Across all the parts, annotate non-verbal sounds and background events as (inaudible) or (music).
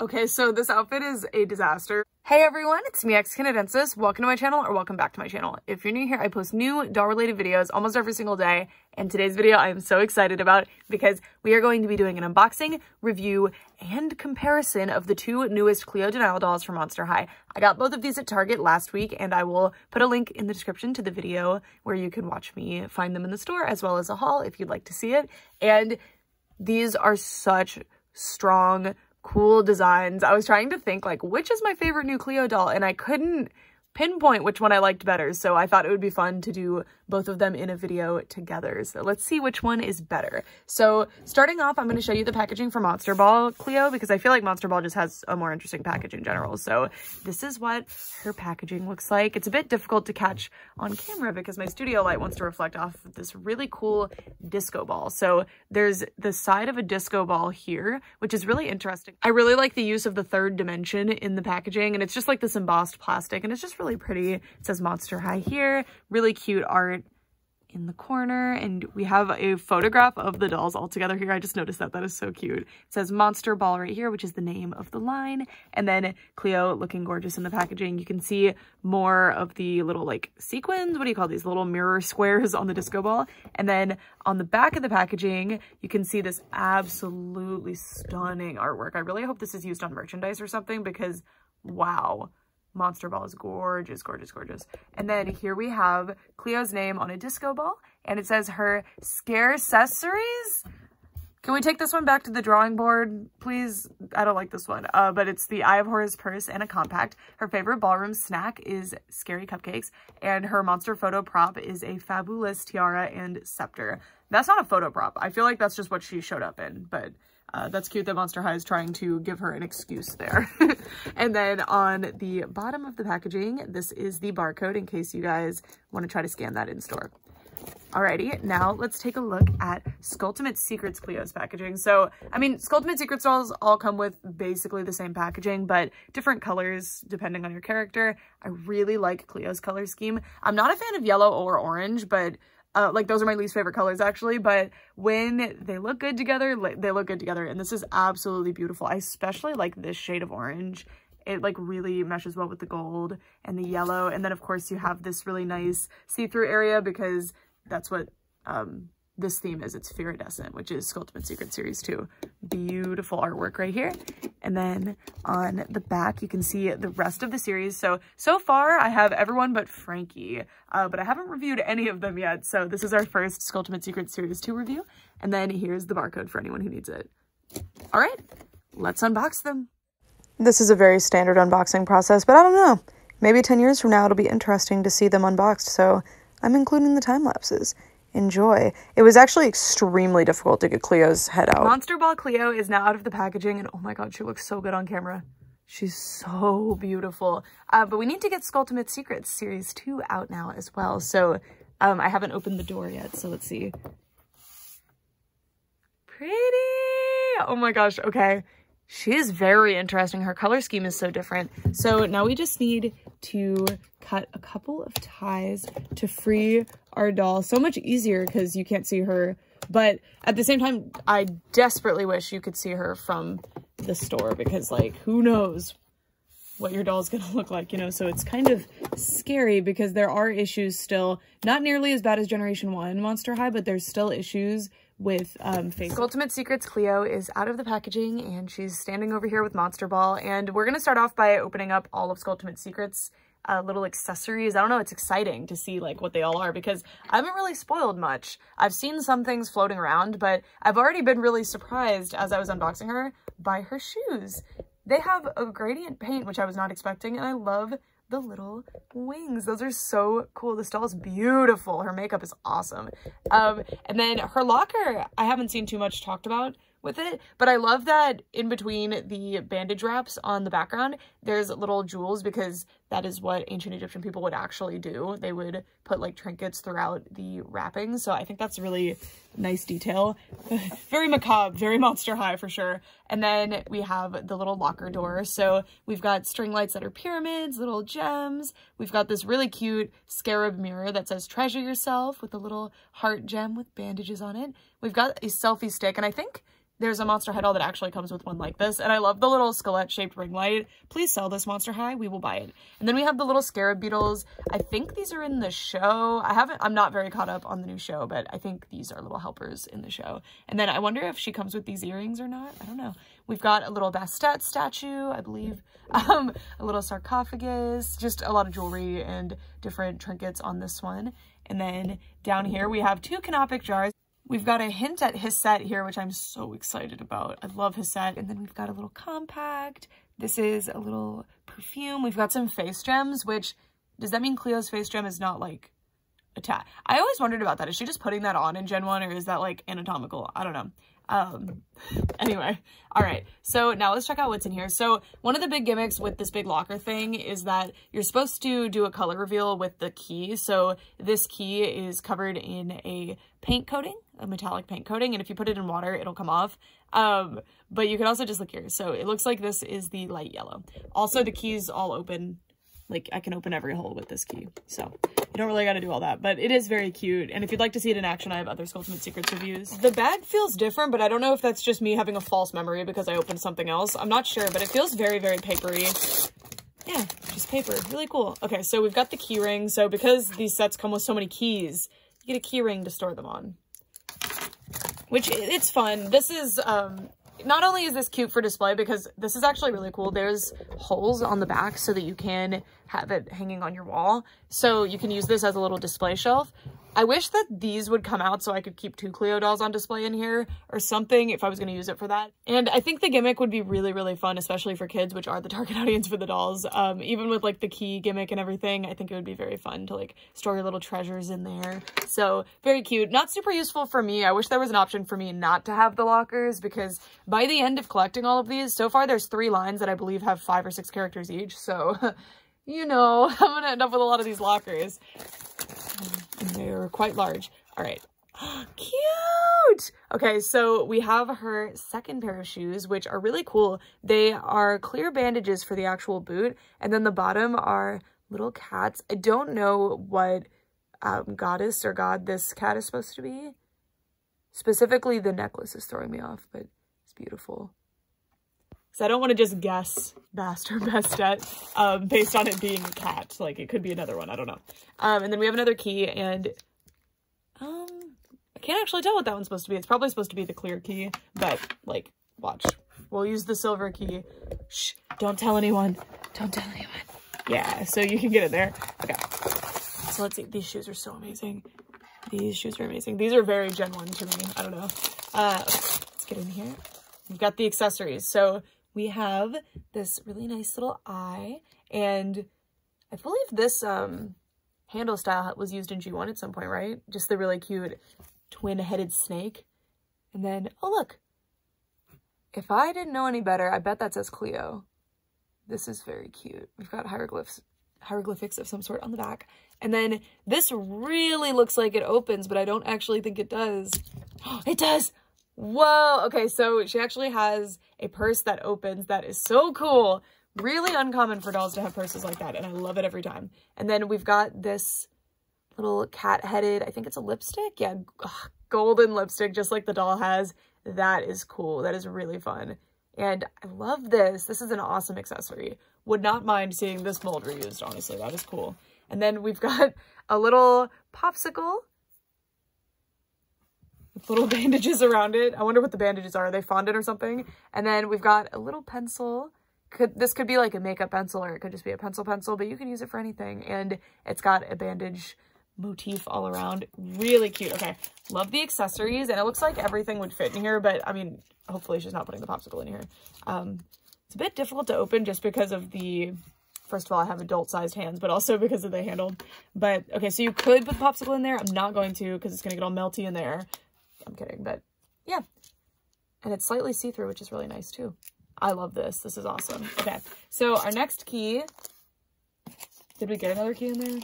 Okay, so this outfit is a disaster. Hey everyone, it's me, X Canadensis. Welcome to my channel or welcome back to my channel. If you're new here, I post new doll related videos almost every single day. And today's video I am so excited about because we are going to be doing an unboxing, review, and comparison of the two newest Cleo De Nile dolls from Monster High. I got both of these at Target last week and I will put a link in the description to the video where you can watch me find them in the store as well as a haul if you'd like to see it. And these are such strong cool designs. I was trying to think like, which is my favorite new Cleo doll? And I couldn't pinpoint which one I liked better. So I thought it would be fun to do both of them in a video together. So let's see which one is better. So starting off, I'm going to show you the packaging for Monster Ball Cleo because I feel like Monster Ball just has a more interesting package in general. So this is what her packaging looks like. It's a bit difficult to catch on camera because my studio light wants to reflect off this really cool disco ball. So there's the side of a disco ball here, which is really interesting. I really like the use of the third dimension in the packaging and it's just like this embossed plastic and it's just really pretty. It says Monster High here. Really cute art in the corner and we have a photograph of the dolls all together here. I just noticed that. That is so cute. It says Monster Ball right here, which is the name of the line. And then Cleo looking gorgeous in the packaging. You can see more of the little like sequins. What do you call these? Little mirror (laughs) squares on the disco ball. And then on the back of the packaging, you can see this absolutely stunning artwork. I really hope this is used on merchandise or something because wow. Monster Ball is gorgeous, gorgeous, gorgeous. And then here we have Cleo's name on a disco ball, and it says her scare accessories. Can we take this one back to the drawing board, please? I don't like this one, uh, but it's the Eye of Horus purse and a compact. Her favorite ballroom snack is scary cupcakes, and her monster photo prop is a fabulous tiara and scepter. That's not a photo prop. I feel like that's just what she showed up in, but uh, that's cute that Monster High is trying to give her an excuse there. (laughs) and then on the bottom of the packaging, this is the barcode in case you guys want to try to scan that in store. Alrighty, now let's take a look at Skulltimate Secrets Cleo's packaging. So, I mean, Skulltimate Secrets dolls all come with basically the same packaging, but different colors depending on your character. I really like Cleo's color scheme. I'm not a fan of yellow or orange, but uh, like those are my least favorite colors actually, but when they look good together, they look good together. And this is absolutely beautiful. I especially like this shade of orange. It like really meshes well with the gold and the yellow. And then of course you have this really nice see-through area because that's what um, this theme is. It's Fearidescent, which is Skulltimate Secret Series 2. Beautiful artwork right here. And then on the back, you can see the rest of the series. So, so far I have everyone but Frankie, uh, but I haven't reviewed any of them yet. So this is our first Skulltimate Secret Series 2 review. And then here's the barcode for anyone who needs it. All right, let's unbox them. This is a very standard unboxing process, but I don't know. Maybe 10 years from now, it'll be interesting to see them unboxed, so I'm including the time lapses enjoy. It was actually extremely difficult to get Cleo's head out. Monster Ball Cleo is now out of the packaging and oh my god, she looks so good on camera. She's so beautiful. Uh, but we need to get Skulltimate Secrets Series 2 out now as well. So um, I haven't opened the door yet, so let's see. Pretty! Oh my gosh, okay. She is very interesting. Her color scheme is so different. So now we just need to cut a couple of ties to free our doll. So much easier because you can't see her. But at the same time, I desperately wish you could see her from the store because like, who knows what your doll is going to look like, you know? So it's kind of scary because there are issues still, not nearly as bad as Generation 1 Monster High, but there's still issues with um, face. Ultimate Secrets Cleo is out of the packaging and she's standing over here with Monster Ball. And we're to start off by opening up all of Skulltimate Secrets uh, little accessories. I don't know, it's exciting to see like what they all are because I haven't really spoiled much. I've seen some things floating around, but I've already been really surprised as I was unboxing her by her shoes. They have a gradient paint, which I was not expecting, and I love the little wings. Those are so cool. This doll is beautiful. Her makeup is awesome. Um, and then her locker, I haven't seen too much talked about with it. But I love that in between the bandage wraps on the background, there's little jewels because that is what ancient Egyptian people would actually do. They would put like trinkets throughout the wrapping. So I think that's really nice detail. (laughs) very macabre, very monster high for sure. And then we have the little locker door. So we've got string lights that are pyramids, little gems. We've got this really cute scarab mirror that says treasure yourself with a little heart gem with bandages on it. We've got a selfie stick and I think there's a Monster High doll that actually comes with one like this. And I love the little skeleton shaped ring light. Please sell this Monster High. We will buy it. And then we have the little scarab beetles. I think these are in the show. I haven't, I'm not very caught up on the new show, but I think these are little helpers in the show. And then I wonder if she comes with these earrings or not. I don't know. We've got a little Bastet statue, I believe, (laughs) um, a little sarcophagus, just a lot of jewelry and different trinkets on this one. And then down here we have two canopic jars. We've got a hint at his set here, which I'm so excited about. I love his set. And then we've got a little compact. This is a little perfume. We've got some face gems, which, does that mean Cleo's face gem is not like a tat? I always wondered about that. Is she just putting that on in Gen 1 or is that like anatomical? I don't know. Um, (laughs) anyway, all right. So now let's check out what's in here. So one of the big gimmicks with this big locker thing is that you're supposed to do a color reveal with the key. So this key is covered in a paint coating, a metallic paint coating. And if you put it in water, it'll come off. Um, but you can also just look here. So it looks like this is the light yellow. Also, the keys all open like I can open every hole with this key. So you don't really got to do all that, but it is very cute. And if you'd like to see it in action, I have other Skulltimate Secrets reviews. The bag feels different, but I don't know if that's just me having a false memory because I opened something else. I'm not sure, but it feels very, very papery. Yeah, just paper. Really cool. Okay, so we've got the key ring. So because these sets come with so many keys, you get a key ring to store them on. Which, it's fun. This is, um, not only is this cute for display because this is actually really cool. There's holes on the back so that you can have it hanging on your wall. So you can use this as a little display shelf. I wish that these would come out so I could keep two Cleo dolls on display in here or something if I was going to use it for that. And I think the gimmick would be really, really fun, especially for kids, which are the target (laughs) audience for the dolls. Um, even with like the key gimmick and everything, I think it would be very fun to like store your little treasures in there. So very cute. Not super useful for me. I wish there was an option for me not to have the lockers because by the end of collecting all of these, so far there's three lines that I believe have five or six characters each. So, (laughs) you know, (laughs) I'm going to end up with a lot of these lockers they're quite large. All right. (gasps) Cute! Okay, so we have her second pair of shoes, which are really cool. They are clear bandages for the actual boot, and then the bottom are little cats. I don't know what um, goddess or god this cat is supposed to be. Specifically, the necklace is throwing me off, but it's beautiful. So I don't want to just guess Bastet (laughs) um, based on it being a cat. Like, it could be another one. I don't know. Um, and then we have another key, and um, I can't actually tell what that one's supposed to be. It's probably supposed to be the clear key, but, like, watch. We'll use the silver key. Shh, don't tell anyone. Don't tell anyone. Yeah, so you can get it there. Okay. So let's see. These shoes are so amazing. These shoes are amazing. These are very Gen 1 to me. I don't know. Uh, okay. Let's get in here. We've got the accessories. So we have this really nice little eye and I believe this um, handle style was used in G1 at some point, right? Just the really cute twin-headed snake. And then, oh look, if I didn't know any better, I bet that says Cleo. This is very cute. We've got hieroglyphs, hieroglyphics of some sort on the back. And then this really looks like it opens, but I don't actually think it does. (gasps) it does! Whoa! Okay, so she actually has a purse that opens that is so cool. Really uncommon for dolls to have purses like that, and I love it every time. And then we've got this little cat-headed, I think it's a lipstick? Yeah, ugh, golden lipstick, just like the doll has. That is cool. That is really fun. And I love this. This is an awesome accessory. Would not mind seeing this mold reused, honestly. That is cool. And then we've got (laughs) a little popsicle little (laughs) bandages around it. I wonder what the bandages are. Are they fondant or something? And then we've got a little pencil. Could This could be like a makeup pencil or it could just be a pencil pencil, but you can use it for anything. And it's got a bandage motif all around. Really cute. Okay, love the accessories. And it looks like everything would fit in here, but I mean, hopefully she's not putting the popsicle in here. Um, it's a bit difficult to open just because of the First of all, I have adult-sized hands, but also because of the handle. But, okay, so you could put the popsicle in there. I'm not going to because it's going to get all melty in there. I'm kidding, but yeah. And it's slightly see-through, which is really nice too. I love this. This is awesome. Okay, so our next key. Did we get another key in there?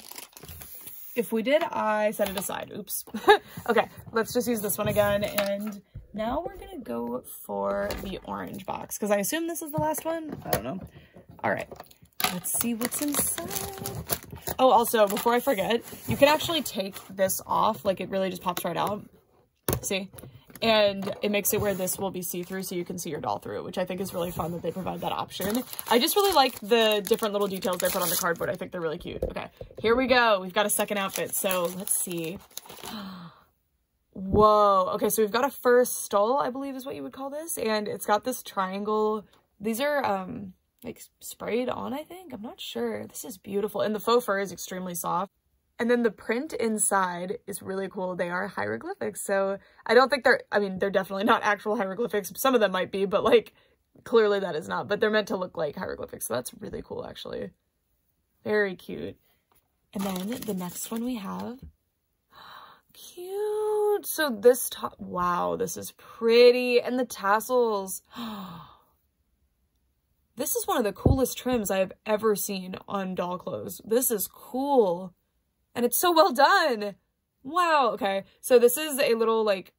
If we did, I set it aside. Oops. (laughs) okay, let's just use this one again. And now we're going to go for the orange box because I assume this is the last one. I don't know. All right, let's see what's inside. Oh, also, before I forget, you can actually take this off. Like, it really just pops right out. See? and it makes it where this will be see-through so you can see your doll through which I think is really fun that they provide that option. I just really like the different little details they put on the cardboard. I think they're really cute. Okay, here we go. We've got a second outfit, so let's see. (gasps) Whoa. Okay, so we've got a fur stole, I believe is what you would call this, and it's got this triangle. These are, um, like sprayed on, I think. I'm not sure. This is beautiful. And the faux fur is extremely soft. And then the print inside is really cool. They are hieroglyphics. So I don't think they're, I mean, they're definitely not actual hieroglyphics. Some of them might be, but like clearly that is not, but they're meant to look like hieroglyphics. So that's really cool actually. Very cute. And then the next one we have, (gasps) cute. So this top, wow, this is pretty. And the tassels, (gasps) this is one of the coolest trims I have ever seen on doll clothes. This is cool. And it's so well done. Wow. Okay. So this is a little like,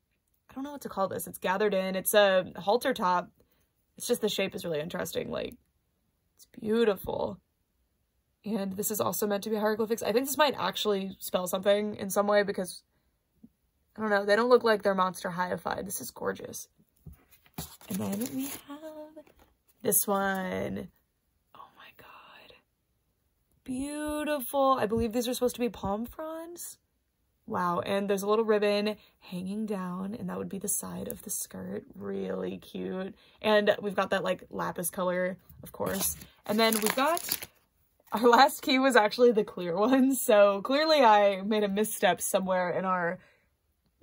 I don't know what to call this. It's gathered in. It's a halter top. It's just the shape is really interesting. Like, it's beautiful. And this is also meant to be hieroglyphics. I think this might actually spell something in some way because, I don't know, they don't look like they're Monster High-ified. This is gorgeous. And then we have this one. Beautiful. I believe these are supposed to be palm fronds. Wow, and there's a little ribbon hanging down, and that would be the side of the skirt. Really cute. And we've got that, like, lapis color, of course. And then we've got... Our last key was actually the clear one, (laughs) so clearly I made a misstep somewhere in our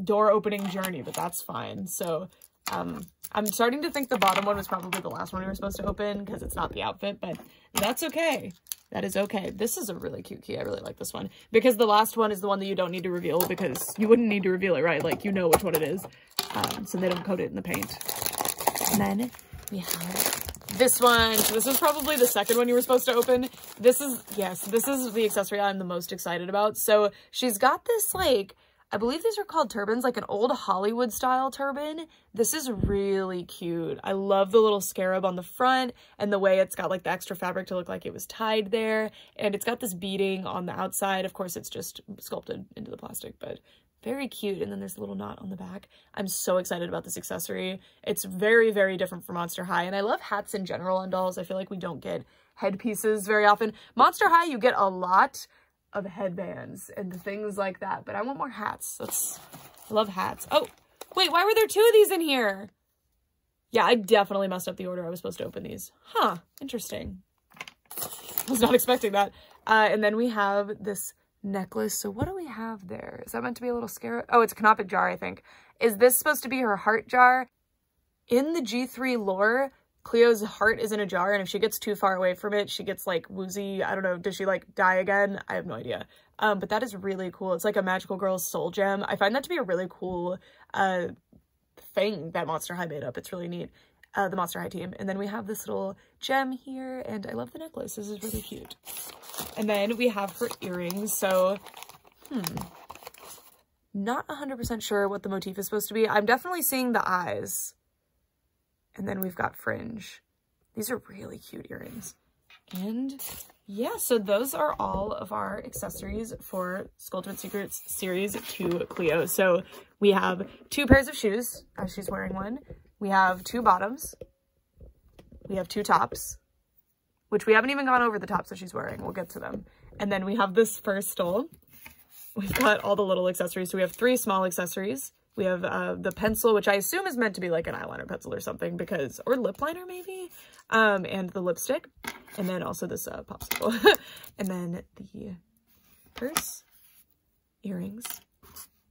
door opening journey, but that's fine. So um, I'm starting to think the bottom one was probably the last one we were supposed to open because it's not the outfit, but that's okay. That is okay. This is a really cute key. I really like this one. Because the last one is the one that you don't need to reveal because you wouldn't need to reveal it, right? Like, you know which one it is. Um, so they don't coat it in the paint. And then we have this one. So this was probably the second one you were supposed to open. This is, yes, this is the accessory I'm the most excited about. So she's got this, like, I believe these are called turbans, like an old Hollywood style turban. This is really cute. I love the little scarab on the front and the way it's got like the extra fabric to look like it was tied there. And it's got this beading on the outside. Of course, it's just sculpted into the plastic, but very cute. And then there's a little knot on the back. I'm so excited about this accessory. It's very, very different from Monster High. And I love hats in general on dolls. I feel like we don't get headpieces very often. Monster High, you get a lot, of headbands and things like that. But I want more hats. Let's, I love hats. Oh, wait, why were there two of these in here? Yeah, I definitely messed up the order I was supposed to open these. Huh, interesting. I was not expecting that. Uh, and then we have this necklace. So what do we have there? Is that meant to be a little scarab? Oh, it's a canopic jar, I think. Is this supposed to be her heart jar? In the G3 lore, Cleo's heart is in a jar and if she gets too far away from it, she gets like woozy. I don't know. Does she like die again? I have no idea. Um, but that is really cool. It's like a magical girl's soul gem. I find that to be a really cool uh, thing that Monster High made up. It's really neat. Uh, the Monster High team. And then we have this little gem here and I love the necklace. This is really cute. And then we have her earrings. So, hmm. Not 100% sure what the motif is supposed to be. I'm definitely seeing the eyes. And then we've got fringe. These are really cute earrings. And yeah, so those are all of our accessories for Skulltimate Secrets Series 2 Cleo. So we have two pairs of shoes, as she's wearing one. We have two bottoms. We have two tops, which we haven't even gone over the tops that she's wearing. We'll get to them. And then we have this first stole. We've got all the little accessories. So we have three small accessories. We have uh, the pencil, which I assume is meant to be like an eyeliner pencil or something because, or lip liner maybe, um, and the lipstick, and then also this uh, popsicle, (laughs) and then the purse, earrings,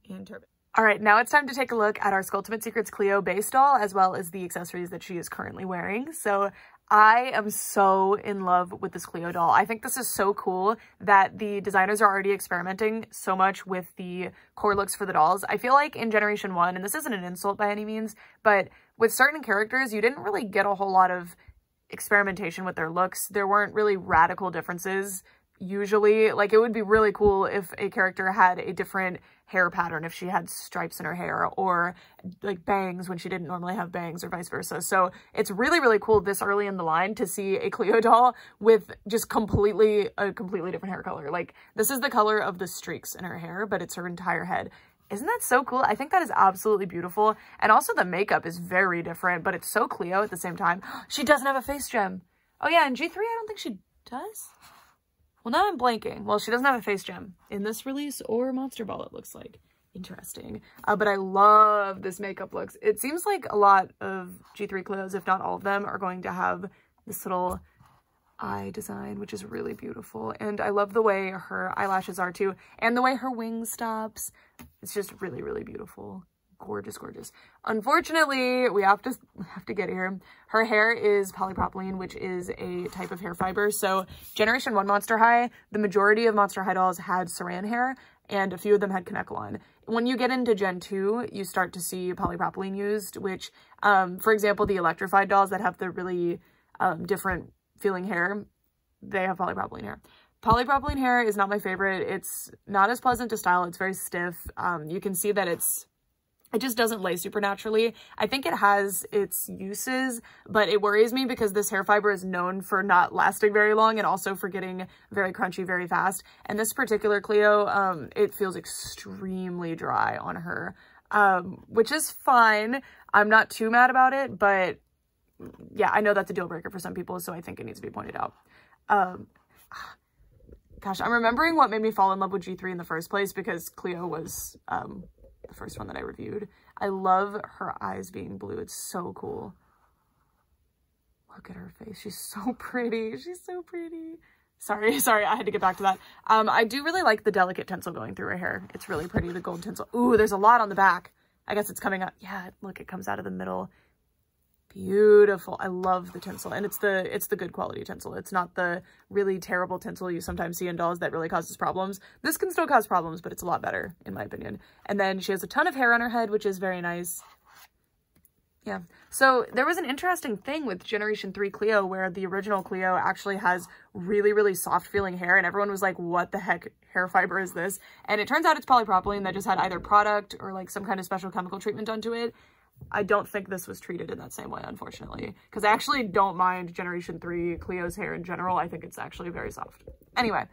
and turban. All right, now it's time to take a look at our Skulltimate Secrets Cleo base doll, as well as the accessories that she is currently wearing. So I am so in love with this Cleo doll. I think this is so cool that the designers are already experimenting so much with the core looks for the dolls. I feel like in Generation 1, and this isn't an insult by any means, but with certain characters, you didn't really get a whole lot of experimentation with their looks. There weren't really radical differences usually. Like, it would be really cool if a character had a different hair pattern if she had stripes in her hair or like bangs when she didn't normally have bangs or vice versa. So it's really, really cool this early in the line to see a Cleo doll with just completely, a completely different hair color. Like this is the color of the streaks in her hair, but it's her entire head. Isn't that so cool? I think that is absolutely beautiful. And also the makeup is very different, but it's so Cleo at the same time. (gasps) she doesn't have a face gem. Oh yeah, in G3, I don't think she does. Well, now I'm blanking. Well, she doesn't have a face gem in this release or Monster Ball, it looks like. Interesting. Uh, but I love this makeup looks. It seems like a lot of G3 clothes, if not all of them, are going to have this little eye design, which is really beautiful. And I love the way her eyelashes are too, and the way her wing stops. It's just really, really beautiful. Gorgeous, gorgeous. Unfortunately, we have to have to get here. Her hair is polypropylene, which is a type of hair fiber. So Generation 1 Monster High, the majority of Monster High dolls had saran hair, and a few of them had Kanekalon. When you get into Gen 2, you start to see polypropylene used, which, um, for example, the electrified dolls that have the really um, different feeling hair, they have polypropylene hair. Polypropylene hair is not my favorite. It's not as pleasant to style. It's very stiff. Um, you can see that it's it just doesn't lay super naturally. I think it has its uses, but it worries me because this hair fiber is known for not lasting very long and also for getting very crunchy very fast. And this particular Cleo, um, it feels extremely dry on her, um, which is fine. I'm not too mad about it, but yeah, I know that's a deal breaker for some people, so I think it needs to be pointed out. Um, gosh, I'm remembering what made me fall in love with G3 in the first place because Cleo was um, first one that I reviewed. I love her eyes being blue. It's so cool. Look at her face. She's so (laughs) pretty. She's so pretty. Sorry, (laughs) sorry, I had to get back to that. Um, I do really like the delicate tinsel going through her hair. It's really pretty, the gold tinsel. Ooh, there's a lot on the back. I guess it's coming up. Yeah, look, it comes out of the middle. Beautiful. I love the tinsel. And it's the it's the good quality tinsel. It's not the really terrible tinsel you sometimes see in dolls that really causes problems. This can still cause problems, but it's a lot better, in my opinion. And then she has a ton of hair on her head, which is very nice. Yeah. So there was an interesting thing with Generation 3 Cleo where the original Cleo actually has really, really soft feeling hair and everyone was like, what the heck hair fiber is this? And it turns out it's polypropylene that just had either product or like some kind of special chemical treatment done to it. I don't think this was treated in that same way, unfortunately, because I actually don't mind Generation 3 Cleo's hair in general. I think it's actually very soft. Anyway,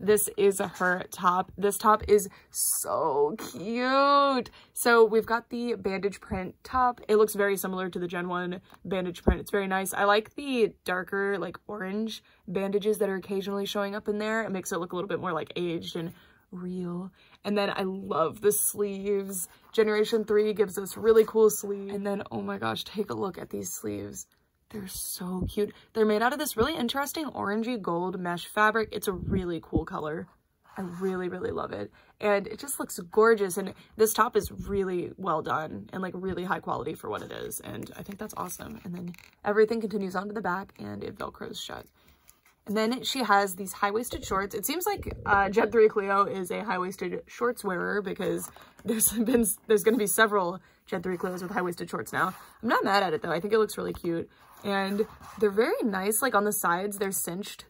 this is her top. This top is so cute. So we've got the bandage print top. It looks very similar to the Gen 1 bandage print. It's very nice. I like the darker, like orange bandages that are occasionally showing up in there. It makes it look a little bit more like aged and real. And then I love the sleeves. Generation 3 gives us really cool sleeves. And then, oh my gosh, take a look at these sleeves. They're so cute. They're made out of this really interesting orangey gold mesh fabric. It's a really cool color. I really, really love it. And it just looks gorgeous. And this top is really well done and like really high quality for what it is. And I think that's awesome. And then everything continues onto the back and it velcros shut. And then she has these high-waisted shorts. It seems like uh, 3 Cleo is a high-waisted shorts wearer because there's (laughs) been there's going to be several Gen 3 Cleos with high-waisted shorts now. I'm not mad at it though. I think it looks really cute. And they're very nice. Like on the sides, they're cinched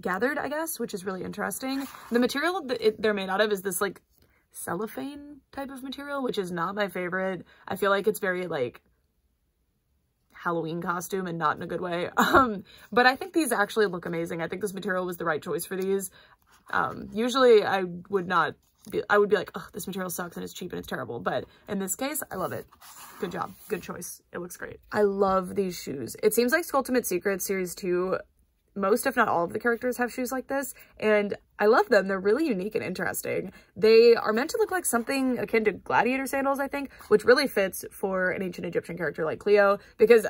gathered, I guess, which is really interesting. The material that it, they're made out of is this like cellophane type of material, which is not my favorite. I feel like it's very like Halloween costume and not in a good way. (laughs) Um, but I think these actually look amazing. I think this material was the right choice for these. Um, usually I would not be, I would be like, oh, this material sucks and it's cheap and it's terrible. But in this case, I love it. Good job. Good choice. It looks great. I love these shoes. It seems like Skulltimate Secret Series 2 most, if not all of the characters have shoes like this, and I love them. They're really unique and interesting. They are meant to look like something akin to gladiator sandals, I think, which really fits for an ancient Egyptian character like Cleo, because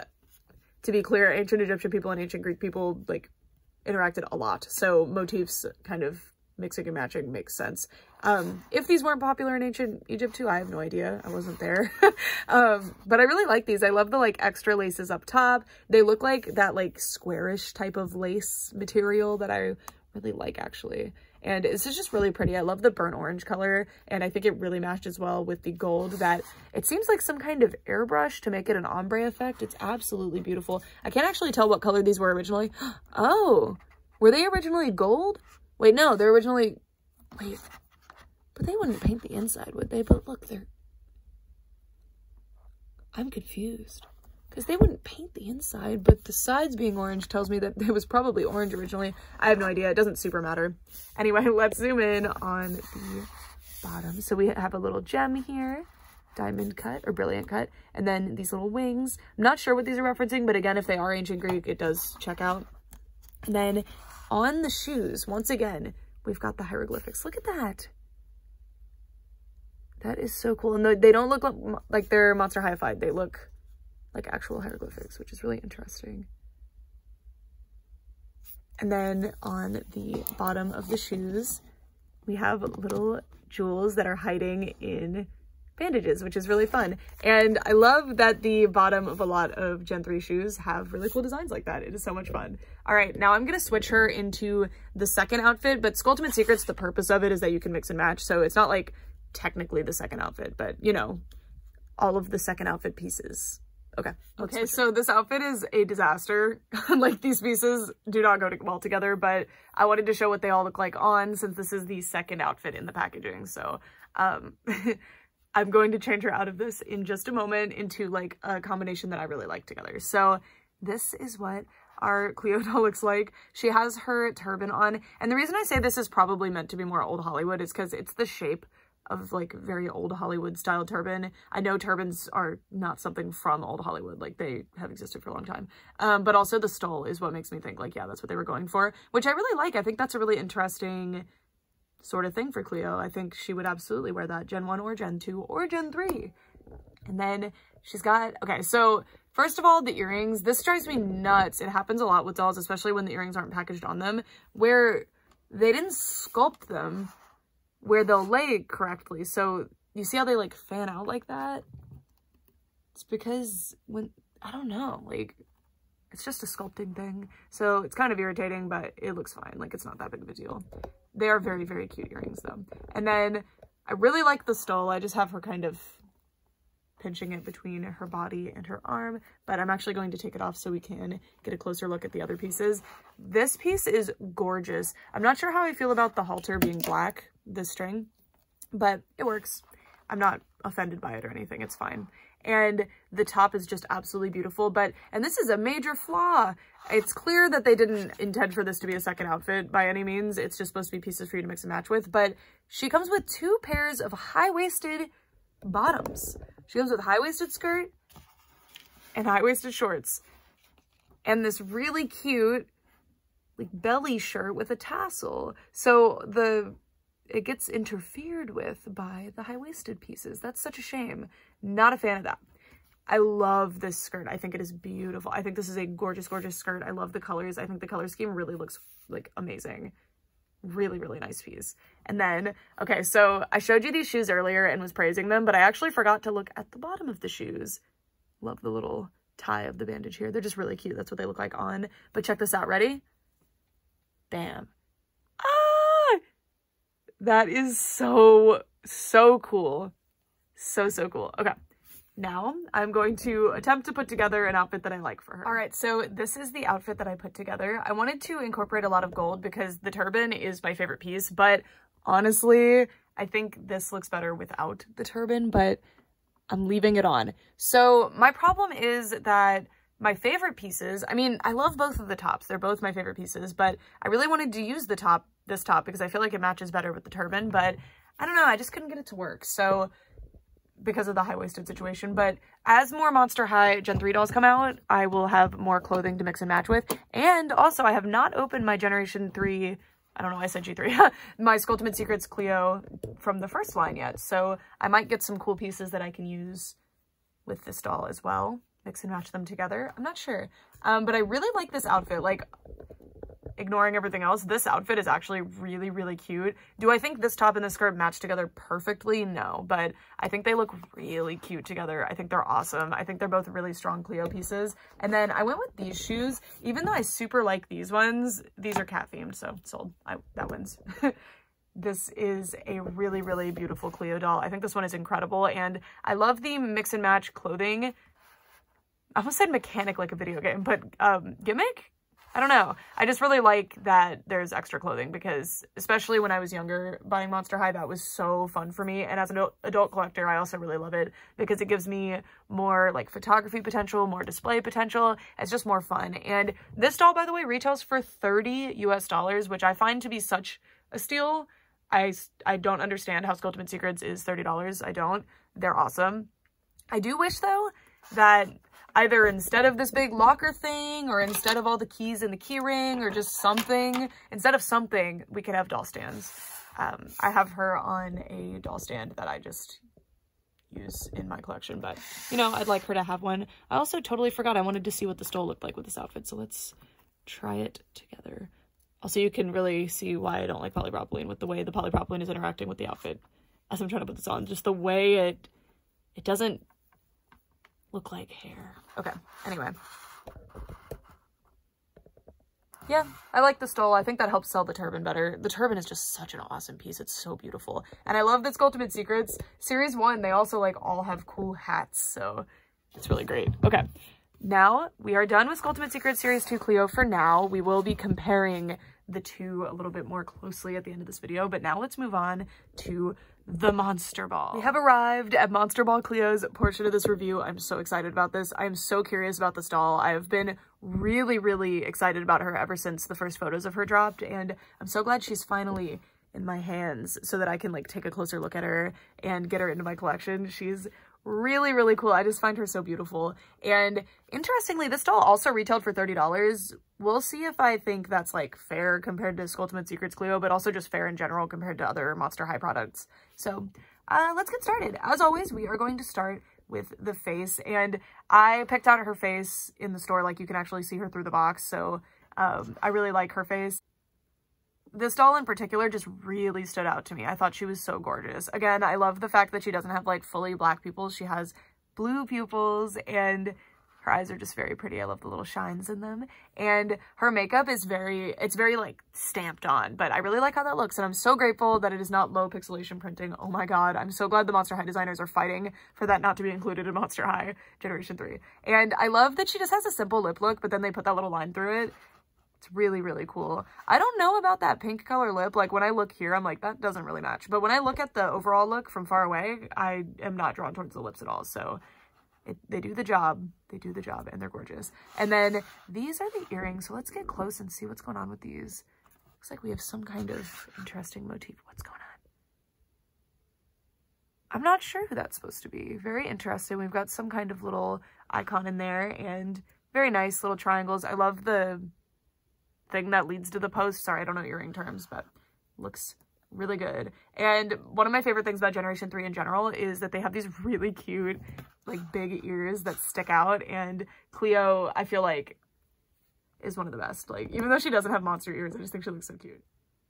to be clear, ancient Egyptian people and ancient Greek people, like, interacted a lot. So motifs kind of mixing and matching makes sense. Um, if these weren't popular in ancient Egypt too, I have no idea. I wasn't there. (laughs) um, but I really like these. I love the like extra laces up top. They look like that like squarish type of lace material that I really like actually. And this is just really pretty. I love the burnt orange color and I think it really matches well with the gold that it seems like some kind of airbrush to make it an ombre effect. It's absolutely beautiful. I can't actually tell what color these were originally. (gasps) Oh, were they originally gold? Wait, no, they're originally, wait, but they wouldn't paint the inside, would they? But look, they're, I'm confused because they wouldn't paint the inside, but the sides being orange tells me that it was probably orange originally. I have no idea. It doesn't super matter. Anyway, (laughs) let's zoom in on the bottom. So we have a little gem here, diamond cut or brilliant cut, and then these little wings. I'm not sure what these are referencing, but again, if they are ancient Greek, it does check out. And then on the shoes, once again, we've got the hieroglyphics. Look at that. That is so cool. And they don't look like they're Monster High-fied. They look like actual hieroglyphics, which is really interesting. And then on the bottom of the shoes, we have little jewels that are hiding in bandages, which is really fun. And I love that the bottom of a lot of Gen 3 shoes have really cool designs like that. It is so much fun. All right, now I'm gonna switch her into the second outfit, but Skulltimate Secrets, the purpose of it is that you can mix and match. So it's not like technically the second outfit, but you know, all of the second outfit pieces Okay. Okay, so this outfit is a disaster. (laughs) like these pieces do not go well together, but I wanted to show what they all look like on since this is the second outfit in the packaging. So um, (laughs) I'm going to change her out of this in just a moment into like a combination that I really like together. So this is what our (laughs) Cleo doll looks like. She has her turban on. And the reason I say this is probably meant to be more old Hollywood is because it's the shape of like very old Hollywood style turban. I know turbans are not something from old Hollywood, like they have existed for a long time. Um, but also the stole is what makes me think like, yeah, that's what they were going for, which I really like. I think that's a really interesting sort of thing for Cleo. I think she would absolutely wear that Gen 1 or Gen 2 or Gen 3. And then she's got, okay, so first of all, the earrings, this drives me nuts. It happens a lot with dolls, especially when the earrings aren't packaged on them, where they didn't sculpt them where they'll lay correctly. So you see how they like fan out like that? It's because when, I don't know, like it's just a sculpting thing. So it's kind of irritating, but it looks fine. Like it's not that big of a deal. They are very, very cute earrings though. And then I really like the stole. I just have her kind of pinching it between her body and her arm, but I'm actually going to take it off so we can get a closer look at the other pieces. This piece is gorgeous. I'm not sure how I feel about the halter being black, the string, but it works. I'm not offended by it or anything. It's fine. And the top is just absolutely beautiful. But, and this is a major flaw. It's clear that they didn't intend for this to be a second outfit by any means. It's just supposed to be pieces for you to mix and match with. But she comes with two pairs of high-waisted bottoms. She comes with high-waisted skirt and high-waisted shorts. And this really cute like belly shirt with a tassel. So the it gets interfered with by the high-waisted pieces. That's such a shame. Not a fan of that. I love this skirt. I think it is beautiful. I think this is a gorgeous, gorgeous skirt. I love the colors. I think the color scheme really looks like amazing. Really, really nice piece. And then, okay, so I showed you these shoes earlier and was praising them, but I actually forgot to look at the bottom of the shoes. Love the little tie of the bandage here. They're just really cute. That's what they look like on. But check this out. Ready? Bam. Ah! That is so, so cool. So, so cool. Okay. Now I'm going to attempt to put together an outfit that I like for her. All right, so this is the outfit that I put together. I wanted to incorporate a lot of gold because the turban is my favorite piece, but honestly, I think this looks better without the turban, but I'm leaving it on. So my problem is that my favorite pieces, I mean, I love both of the tops. They're both my favorite pieces, but I really wanted to use the top, this top, because I feel like it matches better with the turban, but I don't know, I just couldn't get it to work. So because of the high-waisted situation, but as more Monster High Gen 3 dolls come out, I will have more clothing to mix and match with. And also, I have not opened my Generation 3, I don't know why I said G3, (laughs) my Skulltimate Secrets Cleo from the first line yet. So I might get some cool pieces that I can use with this doll as well mix and match them together. I'm not sure. Um, but I really like this outfit. Like, ignoring everything else, this outfit is actually really, really cute. Do I think this top and this skirt match together perfectly? No, but I think they look really cute together. I think they're awesome. I think they're both really strong Cleo pieces. And then I went with these shoes. Even though I super like these ones, these are cat themed, so sold. I, that wins. (laughs) this is a really, really beautiful Cleo doll. I think this one is incredible. And I love the mix and match clothing I almost said mechanic like a video game, but um, gimmick? I don't know. I just really like that there's extra clothing because especially when I was younger buying Monster High, that was so fun for me. And as an adult collector, I also really love it because it gives me more like photography potential, more display potential. It's just more fun. And this doll, by the way, retails for 30 US dollars, which I find to be such a steal I, I don't understand how Skulltimate Secrets is $30. I don't. They're awesome. I do wish, though, that either instead of this big locker thing or instead of all the keys in the keyring or just something, instead of something, we could have doll stands. Um, I have her on a doll stand that I just use in my collection, but you know, I'd like her to have one. I also totally forgot I wanted to see what the stole looked like with this outfit, so let's try it together. Also, you can really see why I don't like polypropylene with the way the polypropylene is interacting with the outfit as I'm trying to put this on. Just the way it, it doesn't look like hair. Okay, anyway. Yeah, I like the stole. I think that helps sell the turban better. The turban is just such an awesome piece. It's so beautiful. And I love that Skulltimate Secrets. Series 1, they also like all have cool hats, so it's really great. Okay, now we are done with Skulltimate Secrets Series 2 Cleo for now. We will be comparing the two a little bit more closely at the end of this video, but now let's move on to the Monster Ball. We have arrived at Monster Ball Cleo's portion of this review. I'm so excited about this. I'm so curious about this doll. I have been really, really excited about her ever since the first photos of her dropped, and I'm so glad she's finally in my hands so that I can like take a closer look at her and get her into my collection. She's really, really cool. I just find her so beautiful. And interestingly, this doll also retailed for $30. We'll see if I think that's like fair compared to Skulltimate Secrets Cleo, but also just fair in general compared to other Monster High products. So uh, let's get started. As always, we are going to start with the face and I picked out her face in the store like you can actually see her through the box so um, I really like her face this doll in particular just really stood out to me. I thought she was so gorgeous. Again, I love the fact that she doesn't have like fully black pupils. She has blue pupils and her eyes are just very pretty. I love the little shines in them. And her makeup is very, it's very like stamped on, but I really like how that looks. And I'm so grateful that it is not low pixelation printing. Oh my God. I'm so glad the Monster High designers are fighting for that not to be included in Monster High Generation 3. And I love that she just has a simple lip look, but then they put that little line through it. It's really, really cool. I don't know about that pink color lip. Like when I look here, I'm like, that doesn't really match. But when I look at the overall look from far away, I am not drawn towards the lips at all. So it, they do the job. They do the job and they're gorgeous. And then these are the earrings. So let's get close and see what's going on with these. Looks like we have some kind of interesting motif. What's going on? I'm not sure who that's supposed to be. Very interesting. We've got some kind of little icon in there and very nice little triangles. I love the thing that leads to the post. Sorry, I don't know earring terms, but looks really good. And one of my favorite things about Generation 3 in general is that they have these really cute, like, big ears that stick out. And Cleo, I feel like, is one of the best. Like, even though she doesn't have monster ears, I just think she looks so cute.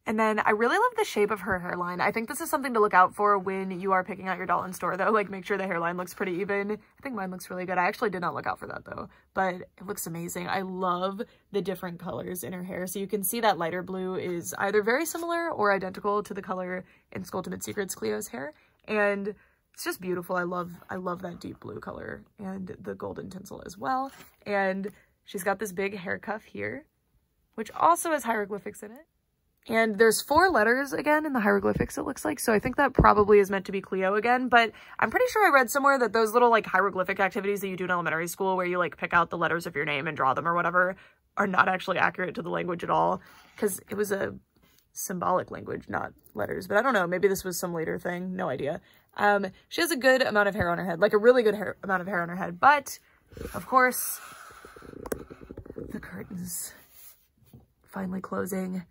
And then I really love the shape of her hairline. I think this is something to look out for when you are picking out your doll in store though. (laughs) Like make sure the hairline looks pretty even. I think mine looks really good. I actually did not look out for that though, but it looks amazing. I love the different colors in her hair. So you can see that lighter blue is either very similar or identical to the color in Skulltimate Secrets Cleo's hair. And it's just beautiful. I love, I love that deep blue color and the golden tinsel as well. And she's got this big hair cuff here, which also has hieroglyphics in it. And there's four letters again in the hieroglyphics, it looks like. So I think that probably is meant to be Cleo again. But I'm pretty sure I read somewhere that those little like hieroglyphic activities that you do in elementary school where you like pick out the letters of your name and draw them or whatever are not actually accurate to the language at all. Because it was a symbolic language, not letters. But I don't know. Maybe this was some later thing. No idea. Um, she has a good amount of hair on her head. Like a really good hair, amount of hair on her head. But, of course, the curtains finally closing.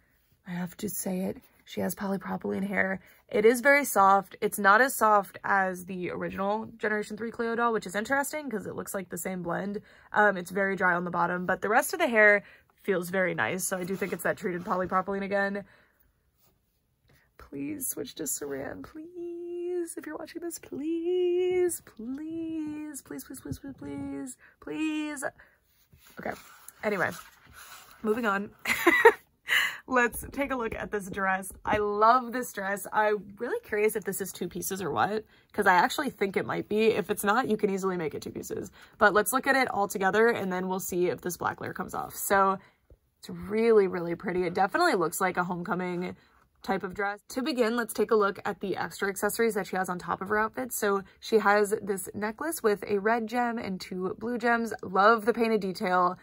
I have to say it. She has polypropylene hair. It is very soft. It's not as soft as the original Generation 3 Cleo doll, which is interesting because it looks like the same blend. Um, it's very dry on the bottom, but the rest of the hair feels very nice. So I do think it's that treated polypropylene again. Please switch to Saran, please. If you're watching this, please, please, please, please, please, please, please, please. Okay. Anyway, moving on. (laughs) let's take a look at this dress. I love this dress. I'm really curious if this is two pieces or what, because I actually think it might be. If it's not, you can easily make it two pieces. But let's look at it all together and then we'll see if this black layer comes off. So it's really, really pretty. It definitely looks like a homecoming type of dress. To begin, let's take a look at the extra accessories that she has on top of her outfit. So she has this necklace with a red gem and two blue gems. Love the painted detail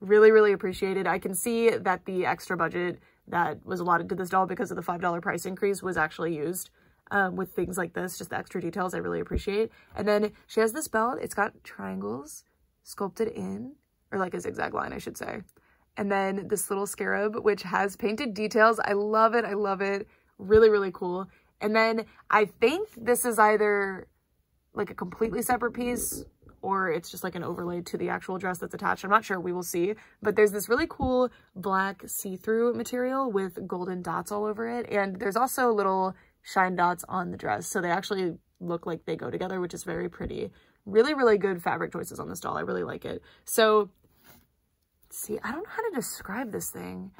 really, really appreciated. I can see that the extra budget that was allotted to this doll because of the $5 price increase was actually used um, with things like this, just the extra details I really appreciate. And then she has this belt. It's got triangles sculpted in, or like a zigzag line, I should say. And then this little scarab, which has painted details. I love it. I love it. Really, really cool. And then I think this is either like a completely separate piece or it's just like an overlay to the actual dress that's attached. I'm not sure. We will see. But there's this really cool black see-through material with golden dots all over it. And there's also little shine dots on the dress. So they actually look like they go together, which is very pretty. Really, really good fabric choices on this doll. I really like it. So, see, I don't know how to describe this thing.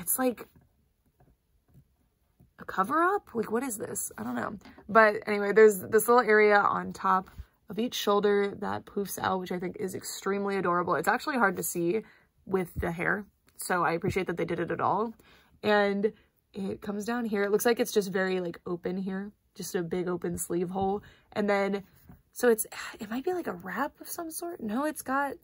It's like a cover up? Like, what is this? I don't know. But anyway, there's this little area on top of each shoulder that poofs out, which I think is extremely adorable. It's actually hard to see with the hair, so I appreciate that they did it at all. And it comes down here. It looks like it's just very like open here, just a big open sleeve hole. And then, so it's, it might be like a wrap of some sort. No, it's got,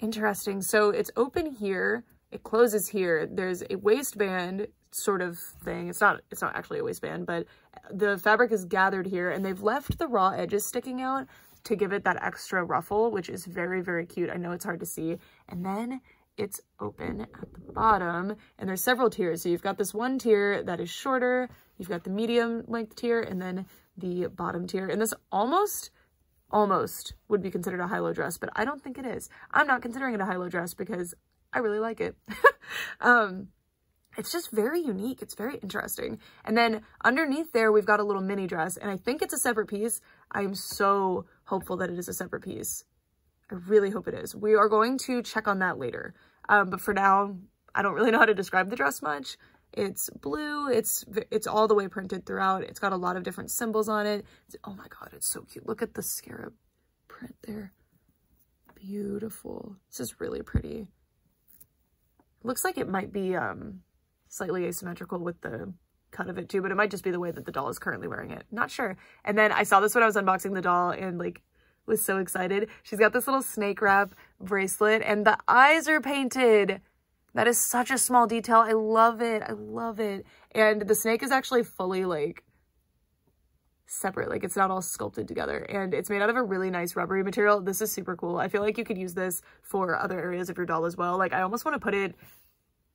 interesting. So it's open here. It closes here. There's a waistband sort of thing. It's not, it's not actually a waistband, but the fabric is gathered here and they've left the raw edges sticking out to give it that extra ruffle, which is very, very cute. I know it's hard to see. And then it's open at the bottom and there's several tiers. So you've got this one tier that is shorter, you've got the medium length tier and then the bottom tier. And this almost, almost would be considered a high-low dress, but I don't think it is. I'm not considering it a high-low dress because I really like it. (laughs) um, it's just very unique. It's very interesting. And then underneath there, we've got a little mini dress, and I think it's a separate piece. I am so hopeful that it is a separate piece. I really hope it is. We are going to check on that later. Um, but for now, I don't really know how to describe the dress much. It's blue. It's it's all the way printed throughout. It's got a lot of different symbols on it. It's, oh my god, it's so cute. Look at the scarab print there. Beautiful. This is really pretty. Looks like it might be um slightly asymmetrical with the cut of it too, but it might just be the way that the doll is currently wearing it. Not sure. And then I saw this when I was unboxing the doll and like was so excited. She's got this little snake wrap bracelet and the eyes are painted. That is such a small detail. I love it. I love it. And the snake is actually fully like separate. Like it's not all sculpted together and it's made out of a really nice rubbery material. This is super cool. I feel like you could use this for other areas of your doll as well. Like I almost want to put it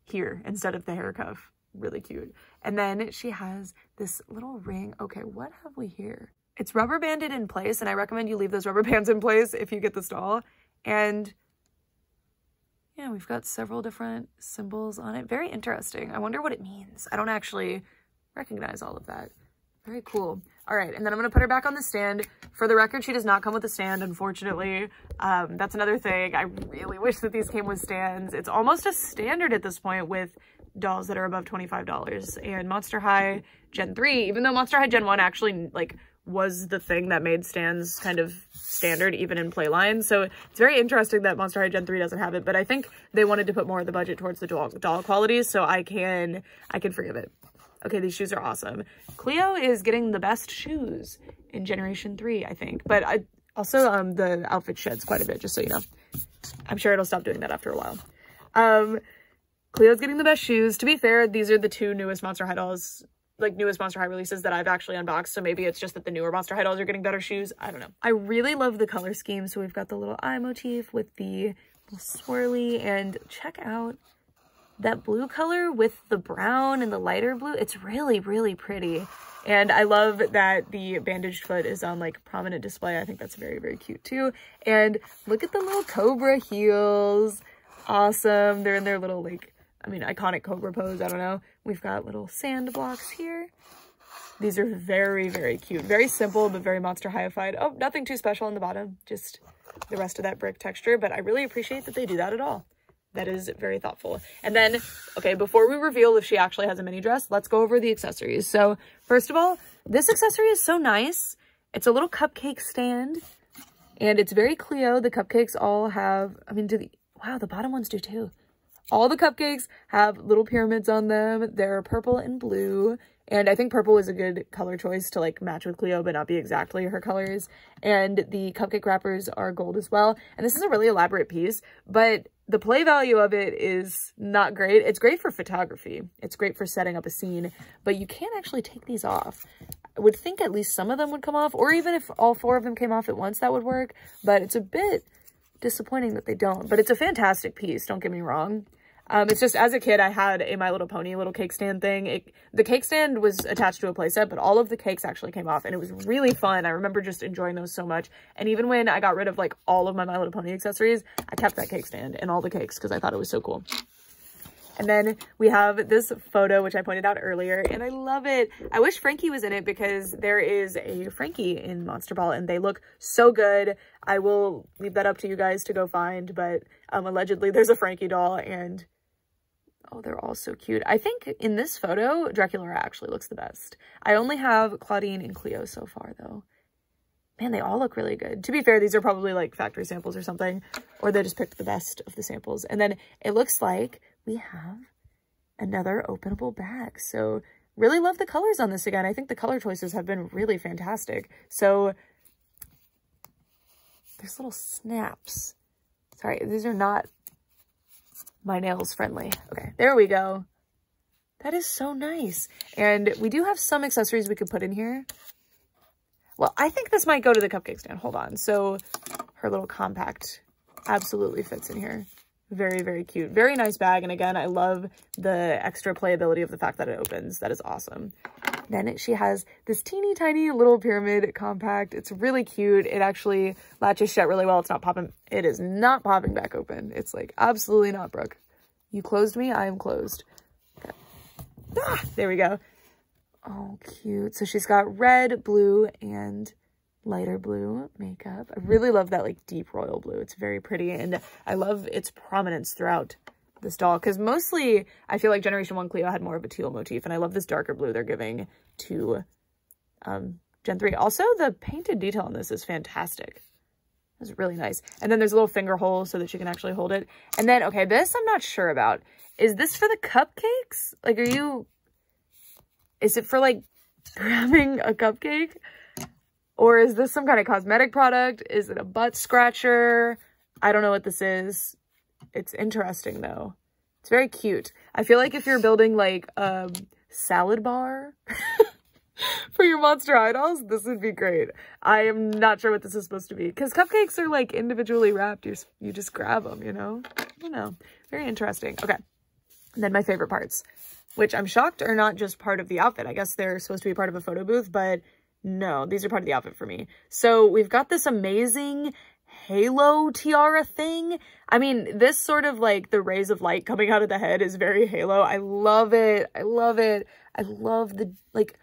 here instead of the hair cuff. Really cute. And then she has this little ring. Okay, what have we here? It's rubber banded in place, and I recommend you leave those rubber (laughs) bands in place if you get this doll. And yeah, we've got several different symbols on it. Very interesting. I wonder what it means. I don't actually recognize all of that. Very cool. All right, and then I'm to put her back on the stand. For the record, she does not come with a stand, unfortunately. Um, that's another thing. I really wish that these came with stands. It's almost a standard at this point with dolls that are above $25. And Monster High Gen 3, even though Monster High Gen 1 actually, like, was the thing that made stands kind of standard even in Playline. So it's very interesting that Monster High Gen 3 doesn't have it, but I think they wanted to put more of the budget towards the doll, doll quality, so I can I can forgive it. Okay, these shoes are awesome. Cleo is getting the best shoes in Generation 3, I think. But I also, um, the outfit sheds quite a bit, just so you know. I'm sure it'll stop doing that after a while. Um, Cleo's getting the best shoes. To be fair, these are the two newest Monster High dolls, like newest Monster High releases that I've actually unboxed. So maybe it's just that the newer Monster High dolls are getting better shoes. I don't know. I really love the color scheme. So we've got the little eye motif with the swirly and check out that blue color with the brown and the lighter blue. It's really, really pretty. And I love that the bandaged foot is on like prominent display. I think that's very, very cute too. And look at the little cobra heels. Awesome. They're in their little like, I mean, iconic cobra pose. I don't know. We've got little sand blocks here. These are very, very cute. Very simple, but very monster highified. Oh, nothing too special on the bottom. Just the rest of that brick texture. But I really appreciate that they do that at all. That is very thoughtful. And then, okay, before we reveal if she actually has a mini dress, let's go over the accessories. So first of all, this accessory is so nice. It's a little cupcake stand and it's very Cleo. The cupcakes all have, I mean, do the, wow, the bottom ones do too. All the cupcakes have little pyramids on them. They're purple and blue. And I think purple is a good color choice to like match with Cleo, but not be exactly her colors. And the cupcake wrappers are gold as well. And this is a really elaborate piece, but the play value of it is not great. It's great for photography. It's great for setting up a scene, but you can't actually take these off. I would think at least some of them would come off, or even if all four of them came off at once, that would work. But it's a bit disappointing that they don't. But it's a fantastic piece, don't get me wrong. Um, it's just as a kid, I had a My Little Pony little cake stand thing. It, the cake stand was attached to a playset, but all of the cakes actually came off and it was really fun. I remember just enjoying those so much. And even when I got rid of like all of my My Little Pony accessories, I kept that cake stand and all the cakes because I thought it was so cool. And then we have this photo, which I pointed out earlier, and I love it. I wish Frankie was in it because there is a Frankie in Monster Ball, and they look so good. I will leave that up to you guys to go find, but um, allegedly there's a Frankie doll, and Oh, they're all so cute. I think in this photo, Draculaura actually looks the best. I only have Claudine and Cleo so far, though. Man, they all look really good. To be fair, these are probably like factory samples or something, or they just picked the best of the samples. And then it looks like we have another openable bag. So really love the colors on this again. I think the color choices have been really fantastic. So there's little snaps. Sorry, these are not my nails friendly. Okay, there we go. That is so nice. And we do have some accessories we could put in here. Well, I think this might go to the cupcake stand. Hold on. So her little compact absolutely fits in here. Very, very cute. Very nice bag. And again, I love the extra playability of the fact that it opens. That is awesome. Then she has this teeny tiny little pyramid compact. It's really cute. It actually latches shut really well. It's not popping. It is not popping back open. It's like absolutely not, Brooke. You closed me. I am closed. Ah, there we go. Oh, cute. So she's got red, blue, and lighter blue makeup. I really love that like deep royal blue. It's very pretty and I love its prominence throughout this doll because mostly I feel like Generation 1 Cleo had more of a teal motif and I love this darker blue they're giving to um, Gen 3. Also, the painted detail on this is fantastic. It's really nice. And then there's a little finger hole so that she can actually hold it. And then, okay, this I'm not sure about. Is this for the cupcakes? Like, are you... Is it for, like, (laughs) grabbing a cupcake? Or is this some kind of cosmetic product? Is it a butt scratcher? I don't know what this is. It's interesting though. It's very cute. I feel like if you're building like a salad bar (laughs) for your Monster idols, this would be great. I am not sure what this is supposed to be because cupcakes are like individually wrapped. You you just grab them, you know? Don't know. Very interesting. Okay. And then my favorite parts, which I'm shocked are not just part of the outfit. I guess they're supposed to be part of a photo booth, but no, these are part of the outfit for me. So we've got this amazing halo tiara thing. I mean, this sort of like the rays of light coming out of the head is very halo. I love it. I love it. I love the, like,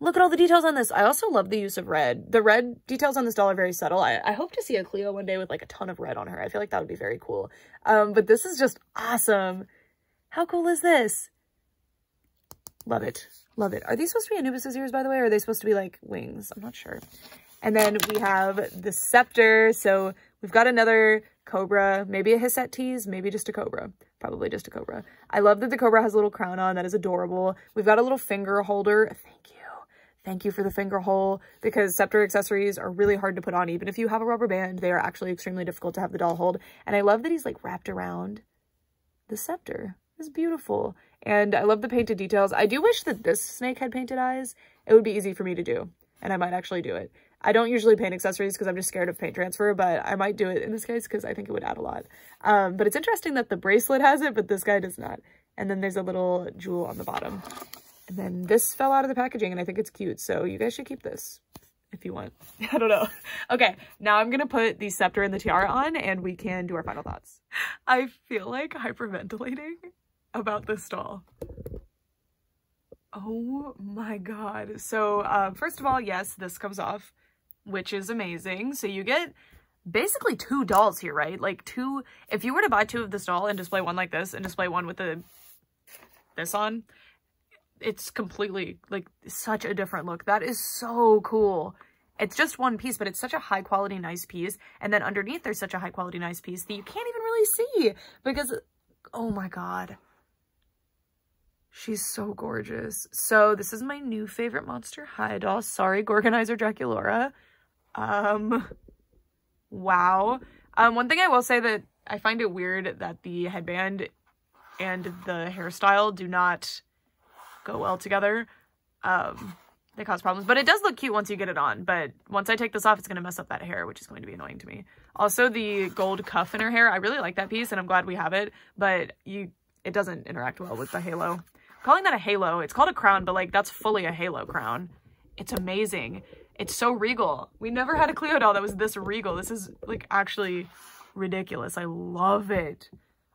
look at all the details on this. I also love the use of red. The red details on this doll are very subtle. I, I hope to see a Cleo one day with like a ton of red on her. I feel like that would be very cool. Um, but this is just awesome. How cool is this? Love it. Love it. Are these supposed to be Anubis's ears, by the way? Or are they supposed to be like wings? I'm not sure. And then we have the scepter. So we've got another cobra, maybe a Hissette tease, maybe just a cobra. Probably just a cobra. I love that the cobra has a little crown on. That is adorable. We've got a little finger holder. Thank you. Thank you for the finger hole because scepter accessories are really hard to put on. Even if you have a rubber band, they are actually extremely difficult to have the doll hold. And I love that he's like wrapped around the scepter. It's beautiful. And I love the painted details. I do wish that this snake had painted eyes. It would be easy for me to do. And I might actually do it. I don't usually paint accessories because I'm just scared of paint transfer, but I might do it in this case because I think it would add a lot. Um, but it's interesting that the bracelet has it, but this guy does not. And then there's a little jewel on the bottom. And then this fell out of the packaging and I think it's cute. So you guys should keep this if you want. (laughs) I don't know. Okay, now I'm going to put the scepter and the tiara on and we can do our final thoughts. I feel like hyperventilating about this doll. Oh my god. So uh, first of all, yes, this comes off which is amazing. So you get basically two dolls here, right? Like two, if you were to buy two of this doll and display one like this and display one with the this on, it's completely like such a different look. That is so cool. It's just one piece, but it's such a high quality, nice piece. And then underneath there's such a high quality, nice piece that you can't even really see because, oh my God. She's so gorgeous. So this is my new favorite Monster High doll. Sorry, Gorganizer Draculaura. Um, wow. Um, one thing I will say that I find it weird that the headband and the hairstyle do not go well together. Um, they cause problems, but it does look cute once you get it on. But once I take this off, it's going to mess up that hair, which is going to be annoying to me. Also, the gold cuff in her hair, I really like that piece and I'm glad we have it, but you, it doesn't interact well with the halo. I'm calling that a halo. It's called a crown, but like that's fully a halo crown. It's amazing. It's so regal. We never had a Cleo doll that was this regal. This is like actually ridiculous. I love it.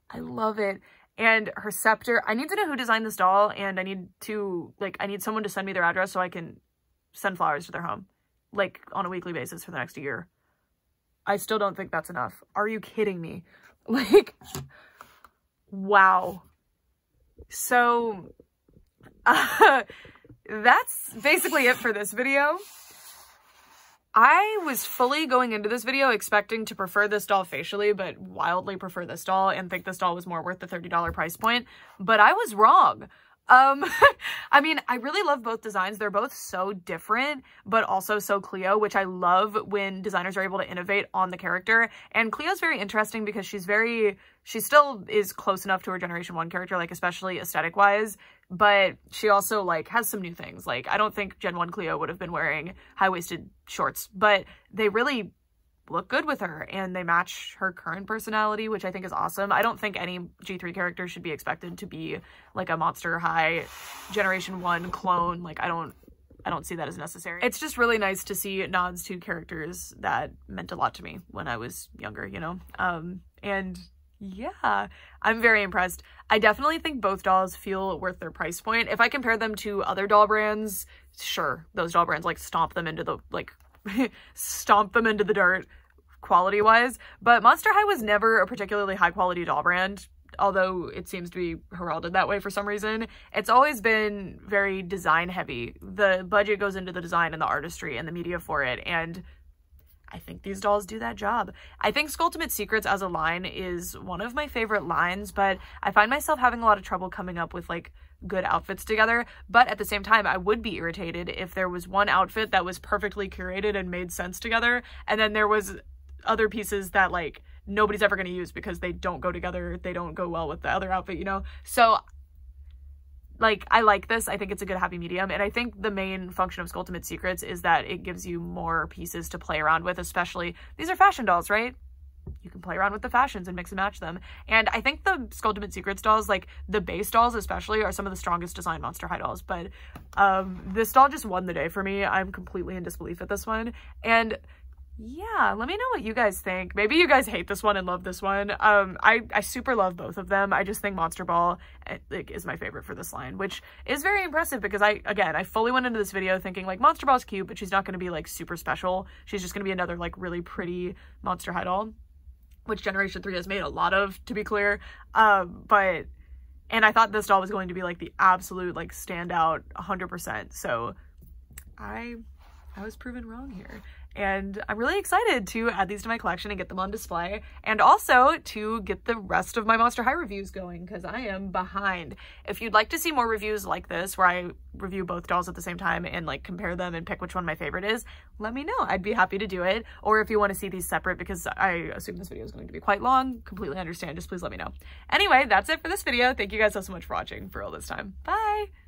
I love it. And her scepter, I need to know who designed this doll and I need to, like, I need someone to send me their address so I can send flowers to their home, like, on a weekly basis for the next year. I still don't think that's enough. Are you kidding me? (laughs) Like, wow. So, uh, (laughs) that's basically it for this video. I was fully going into this video expecting to prefer this doll facially, but wildly prefer this doll and think this doll was more worth the $30 price point, but I was wrong. Um, (laughs) I mean, I really love both designs. They're both so different, but also so Cleo, which I love when designers are able to innovate on the character. And Cleo's very interesting because she's very, she still is close enough to her Generation 1 character, like especially aesthetic-wise, but she also like has some new things. Like, I don't think Gen 1 Cleo would have been wearing high-waisted shorts, but they really look good with her and they match her current personality, which I think is awesome. I don't think any G3 character should be expected to be like a Monster High Generation 1 clone. Like, I don't I don't see that as necessary. It's just really nice to see nods to characters that meant a lot to me when I was younger, you know? Um, and yeah, I'm very impressed. I definitely think both dolls feel worth their price point. If I compare them to other doll brands, sure, those doll brands like stomp them into the, like (laughs) stomp them into the dirt quality wise. But Monster High was never a particularly high quality doll brand, although it seems to be heralded that way for some reason. It's always been very design heavy. The budget goes into the design and the artistry and the media for it. And I think these dolls do that job. I think Skulltimate Secrets as a line is one of my favorite lines, but I find myself having a lot of trouble coming up with like good outfits together. But at the same time, I would be irritated if there was one outfit that was perfectly curated and made sense together, and then there was other pieces that like nobody's ever going to use because they don't go together. They don't go well with the other outfit, you know? So like I like this. I think it's a good happy medium. And I think the main function of Skulltimate Secrets is that it gives you more pieces to play around with, especially these are fashion dolls, right? You can play around with the fashions and mix and match them. And I think the Skulltimate Secrets dolls, like the base dolls especially, are some of the strongest design Monster High dolls. But um, this doll just won the day for me. I'm completely in disbelief at this one. And yeah, let me know what you guys think. Maybe you guys hate this one and love this one. Um, I, I super love both of them. I just think Monster Ball eh, like, is my favorite for this line, which is very impressive because I, again, I fully went into this video thinking like Monster Ball's cute, but she's not going to be like super special. She's just going to be another like really pretty Monster High doll which Generation 3 has made a lot of, to be clear. Um, but, and I thought this doll was going to be like the absolute like standout 100%. So I, I was proven wrong here and I'm really excited to add these to my collection and get them on display and also to get the rest of my Monster High reviews going because I am behind. If you'd like to see more reviews like this where I review both dolls at the same time and like compare them and pick which one my favorite is, let me know. I'd be happy to do it. Or if you want to see these separate because I assume this video is going to be quite long, completely understand, just please let me know. Anyway, that's it for this video. Thank you guys so, so much for watching for all this time. Bye!